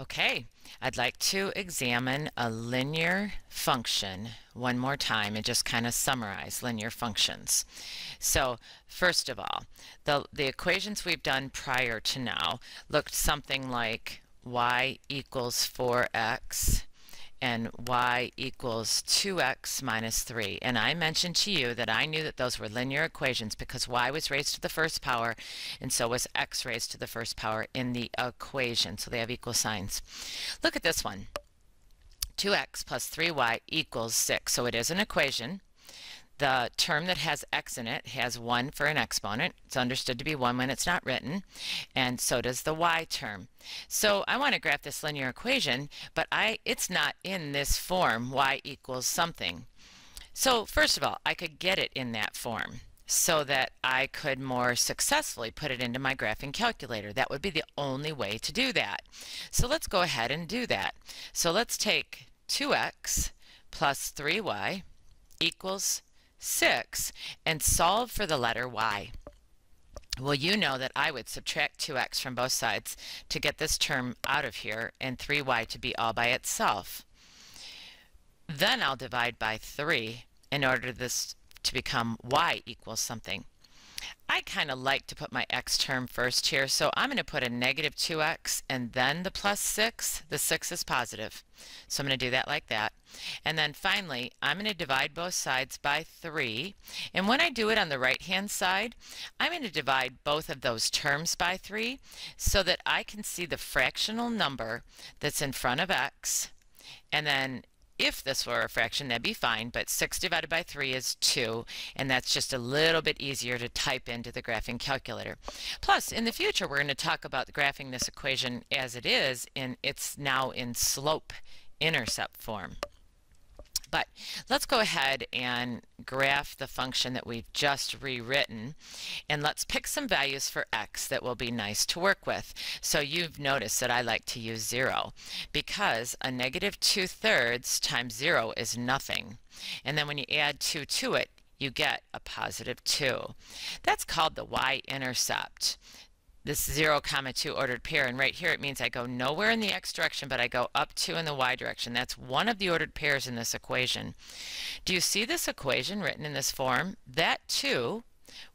Okay, I'd like to examine a linear function one more time and just kind of summarize linear functions. So first of all, the, the equations we've done prior to now looked something like y equals 4x and y equals 2x minus 3. And I mentioned to you that I knew that those were linear equations because y was raised to the first power and so was x raised to the first power in the equation. So they have equal signs. Look at this one. 2x plus 3y equals 6. So it is an equation. The term that has x in it has 1 for an exponent. It's understood to be 1 when it's not written. And so does the y term. So I want to graph this linear equation, but I it's not in this form, y equals something. So first of all, I could get it in that form so that I could more successfully put it into my graphing calculator. That would be the only way to do that. So let's go ahead and do that. So let's take 2x plus 3y equals 6 and solve for the letter y. Well, you know that I would subtract 2x from both sides to get this term out of here and 3y to be all by itself. Then I'll divide by 3 in order this to become y equals something. I kind of like to put my x term first here, so I'm going to put a negative 2x and then the plus 6. The 6 is positive, so I'm going to do that like that. And then finally, I'm going to divide both sides by 3. And when I do it on the right-hand side, I'm going to divide both of those terms by 3 so that I can see the fractional number that's in front of x. And then if this were a fraction, that'd be fine, but 6 divided by 3 is 2, and that's just a little bit easier to type into the graphing calculator. Plus, in the future, we're going to talk about graphing this equation as it is, and it's now in slope intercept form. But let's go ahead and graph the function that we've just rewritten and let's pick some values for x that will be nice to work with. So you've noticed that I like to use 0 because a negative 2 thirds times 0 is nothing. And then when you add 2 to it, you get a positive 2. That's called the y-intercept this 0 comma 2 ordered pair and right here it means I go nowhere in the x direction but I go up 2 in the y direction. That's one of the ordered pairs in this equation. Do you see this equation written in this form? That 2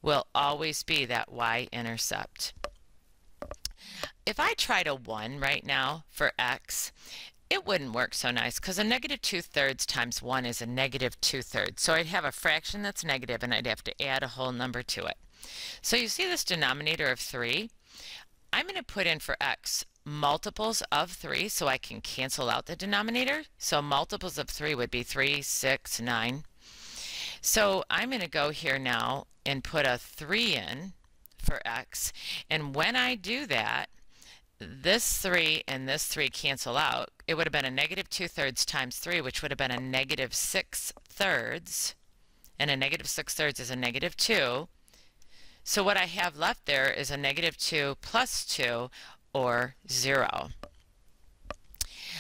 will always be that y-intercept. If I tried a 1 right now for x, it wouldn't work so nice because a negative 2 thirds times 1 is a negative 2 thirds. So I'd have a fraction that's negative and I'd have to add a whole number to it. So you see this denominator of 3? I'm going to put in for x multiples of 3 so I can cancel out the denominator. So multiples of 3 would be 3, 6, 9. So I'm going to go here now and put a 3 in for x. And when I do that, this 3 and this 3 cancel out. It would have been a negative 2 thirds times 3, which would have been a negative 6 thirds. And a negative 6 thirds is a negative 2. So what I have left there is a negative 2 plus 2, or 0.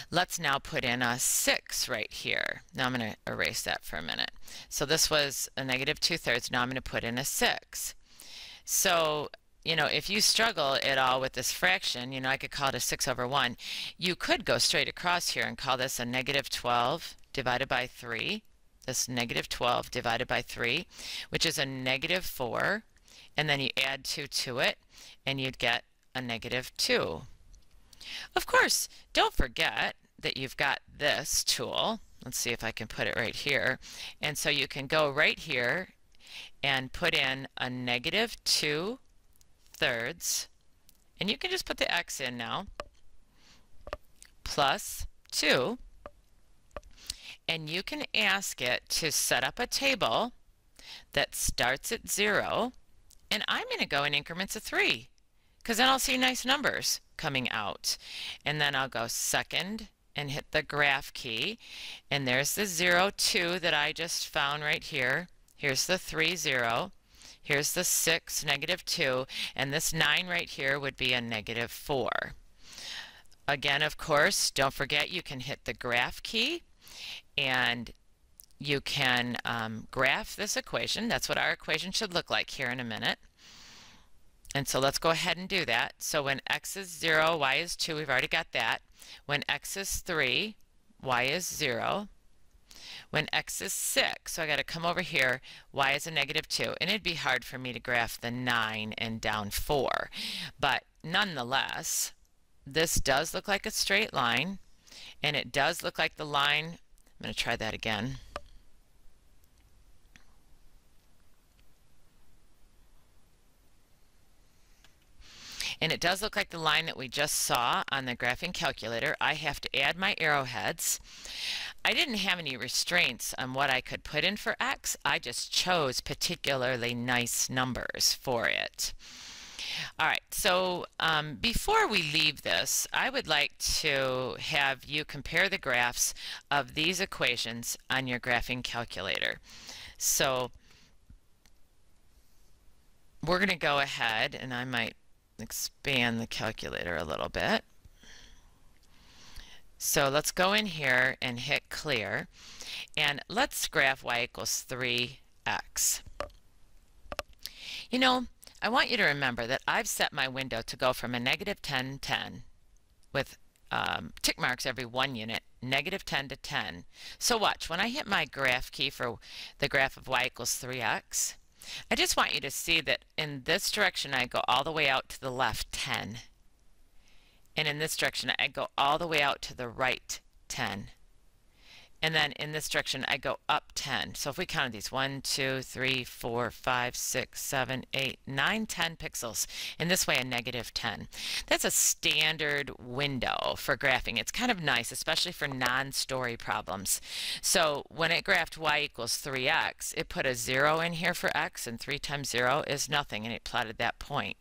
Let's now put in a 6 right here. Now I'm going to erase that for a minute. So this was a negative 2 thirds. Now I'm going to put in a 6. So, you know, if you struggle at all with this fraction, you know, I could call it a 6 over 1. You could go straight across here and call this a negative 12 divided by 3. This negative 12 divided by 3, which is a negative 4 and then you add 2 to it, and you'd get a negative 2. Of course, don't forget that you've got this tool. Let's see if I can put it right here. And so you can go right here and put in a negative 2 thirds, and you can just put the x in now, plus 2, and you can ask it to set up a table that starts at 0 and I'm going to go in increments of 3 because then I'll see nice numbers coming out. And then I'll go second and hit the graph key. And there's the 0, 2 that I just found right here. Here's the 3, 0. Here's the 6, negative 2. And this 9 right here would be a negative 4. Again, of course, don't forget you can hit the graph key and you can um, graph this equation. That's what our equation should look like here in a minute. And so let's go ahead and do that. So when x is 0, y is 2, we've already got that. when x is 3, y is 0. When x is 6, so I got to come over here, y is a negative 2. And it'd be hard for me to graph the 9 and down 4. But nonetheless, this does look like a straight line. And it does look like the line, I'm going to try that again. And it does look like the line that we just saw on the graphing calculator. I have to add my arrowheads. I didn't have any restraints on what I could put in for x. I just chose particularly nice numbers for it. All right, so um, before we leave this, I would like to have you compare the graphs of these equations on your graphing calculator. So we're going to go ahead, and I might expand the calculator a little bit. So let's go in here and hit clear and let's graph y equals 3x. You know, I want you to remember that I've set my window to go from a negative 10, 10 with um, tick marks every one unit, negative 10 to 10. So watch, when I hit my graph key for the graph of y equals 3x, I just want you to see that in this direction I go all the way out to the left 10. And in this direction I go all the way out to the right 10. And then in this direction, I go up 10. So if we counted these, 1, 2, 3, 4, 5, 6, 7, 8, 9, 10 pixels. In this way, a negative 10. That's a standard window for graphing. It's kind of nice, especially for non-story problems. So when it graphed y equals 3x, it put a 0 in here for x, and 3 times 0 is nothing, and it plotted that point.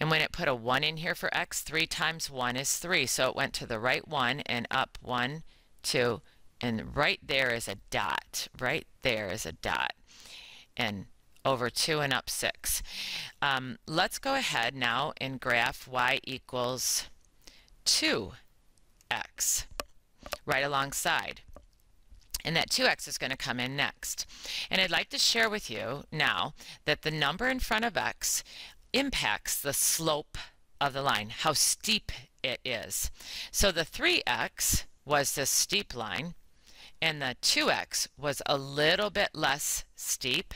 And when it put a 1 in here for x, 3 times 1 is 3. So it went to the right 1 and up 1, 2, and right there is a dot. Right there is a dot. And over 2 and up 6. Um, let's go ahead now and graph y equals 2x right alongside. And that 2x is going to come in next. And I'd like to share with you now that the number in front of x impacts the slope of the line, how steep it is. So the 3x was this steep line, and the 2x was a little bit less steep.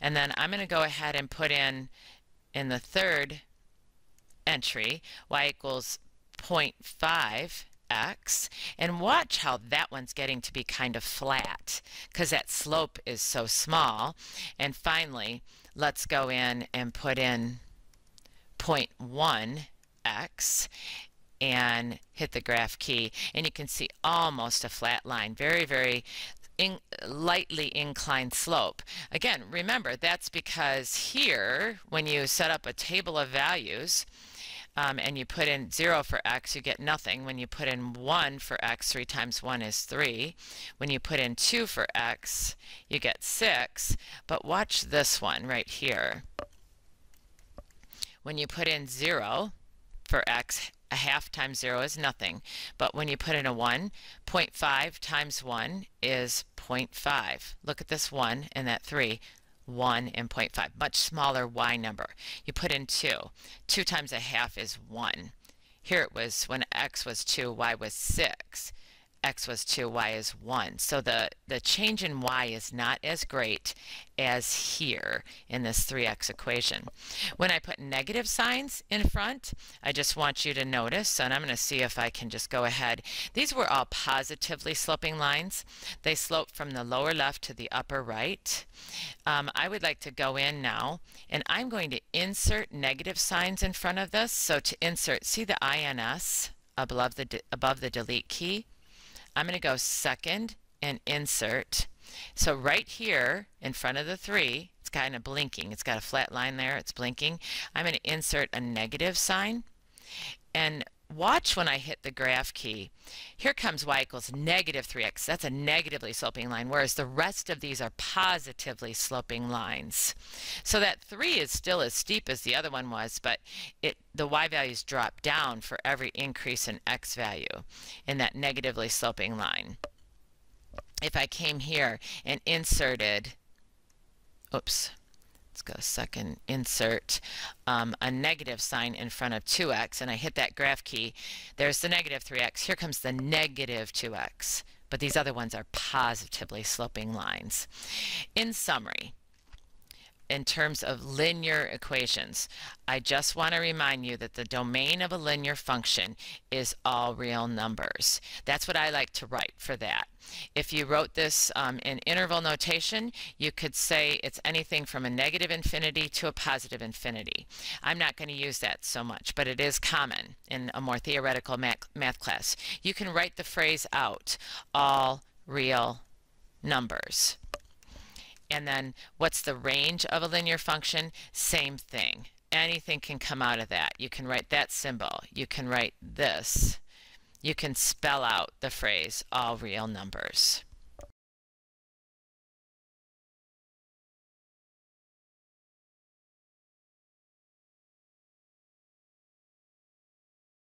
And then I'm going to go ahead and put in, in the third entry, y equals 0.5 x. And watch how that one's getting to be kind of flat because that slope is so small. And finally let's go in and put in 0.1 x and hit the graph key and you can see almost a flat line very very in, lightly inclined slope again remember that's because here when you set up a table of values um, and you put in 0 for x, you get nothing. When you put in 1 for x, 3 times 1 is 3. When you put in 2 for x, you get 6. But watch this one right here. When you put in 0 for x, a half times 0 is nothing. But when you put in a 1, 0.5 times 1 is 0.5. Look at this 1 and that 3. 1 and 0.5, much smaller y number. You put in 2. 2 times a half is 1. Here it was when x was 2, y was 6 x was 2, y is 1. So the, the change in y is not as great as here in this 3x equation. When I put negative signs in front, I just want you to notice, and I'm going to see if I can just go ahead. These were all positively sloping lines. They slope from the lower left to the upper right. Um, I would like to go in now, and I'm going to insert negative signs in front of this. So to insert, see the INS above the, above the delete key? I'm going to go second and insert. So right here in front of the 3, it's kind of blinking. It's got a flat line there. It's blinking. I'm going to insert a negative sign. And watch when I hit the graph key. Here comes y equals negative 3x. That's a negatively sloping line, whereas the rest of these are positively sloping lines. So that 3 is still as steep as the other one was, but it the y values drop down for every increase in x value in that negatively sloping line. If I came here and inserted, oops, let's go second insert um, a negative sign in front of 2x and I hit that graph key. There's the negative 3x here comes the negative 2x but these other ones are positively sloping lines. In summary in terms of linear equations. I just want to remind you that the domain of a linear function is all real numbers. That's what I like to write for that. If you wrote this um, in interval notation, you could say it's anything from a negative infinity to a positive infinity. I'm not going to use that so much, but it is common in a more theoretical math, math class. You can write the phrase out, all real numbers. And then what's the range of a linear function? Same thing. Anything can come out of that. You can write that symbol. You can write this. You can spell out the phrase all real numbers.